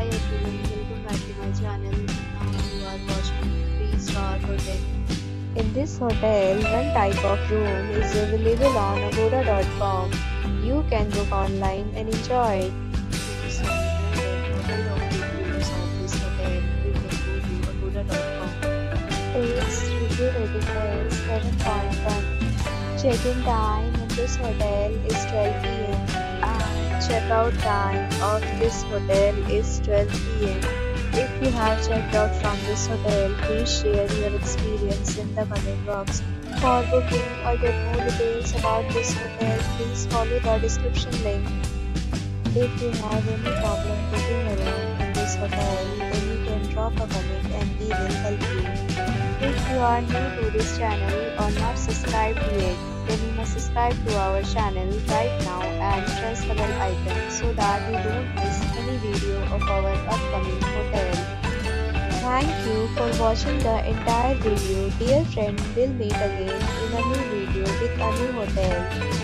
Hi everyone, welcome back to my channel. Now you are watching 3 Star Hotel. In this hotel, one type of room is available on agoda.com. You can book online and enjoy it. If you have a lot of this hotel, you can go to agoda.com. Its review rating is 7.1. Check-in time in this hotel is 12 pm check-out time of this hotel is 12 pm. If you have checked out from this hotel, please share your experience in the comment box. For booking or get more details about this hotel, please follow the description link. If you have any problem booking a room in this hotel, then you can drop a comment and we will help you. If you are new to this channel or not subscribed yet, then you must subscribe to our channel right now and so that you don't miss any video of our upcoming hotel. Thank you for watching the entire video. Dear friend, we'll meet again in a new video with a new hotel.